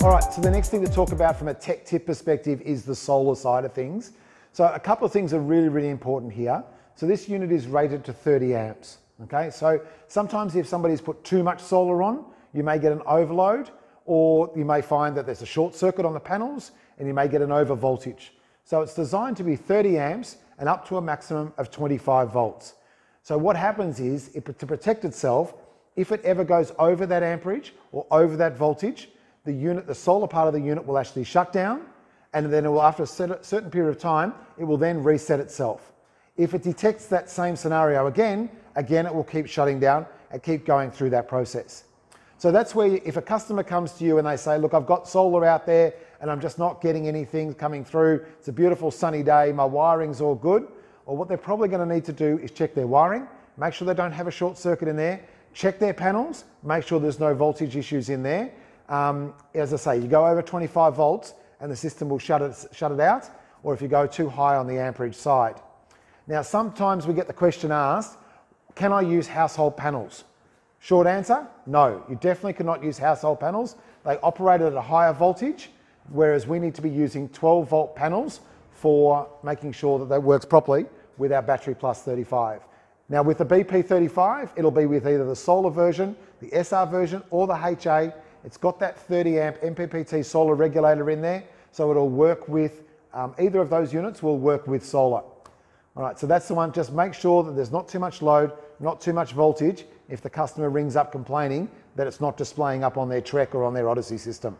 so the next thing to talk about from a tech tip perspective is the solar side of things. So a couple of things are really, really important here. So this unit is rated to 30 amps. Okay, so sometimes if somebody's put too much solar on, you may get an overload, or you may find that there's a short circuit on the panels and you may get an over voltage. So it's designed to be 30 amps and up to a maximum of 25 volts. So what happens is, it, to protect itself, if it ever goes over that amperage or over that voltage, the unit, the solar part of the unit will actually shut down and then it will, after a certain period of time, it will then reset itself. If it detects that same scenario again, again it will keep shutting down and keep going through that process. So that's where if a customer comes to you and they say, look, I've got solar out there and I'm just not getting anything coming through. It's a beautiful sunny day, my wiring's all good. Or what they're probably gonna need to do is check their wiring, make sure they don't have a short circuit in there, check their panels, make sure there's no voltage issues in there. Um, as I say, you go over 25 volts and the system will shut it, shut it out, or if you go too high on the amperage side. Now, sometimes we get the question asked, can I use household panels? Short answer, no. You definitely cannot use household panels. They operate at a higher voltage, whereas we need to be using 12 volt panels for making sure that that works properly with our Battery Plus 35. Now with the BP35, it'll be with either the solar version, the SR version, or the HA. It's got that 30 amp MPPT solar regulator in there, so it'll work with, um, either of those units will work with solar. All right, so that's the one, just make sure that there's not too much load, not too much voltage, if the customer rings up complaining that it's not displaying up on their Trek or on their Odyssey system.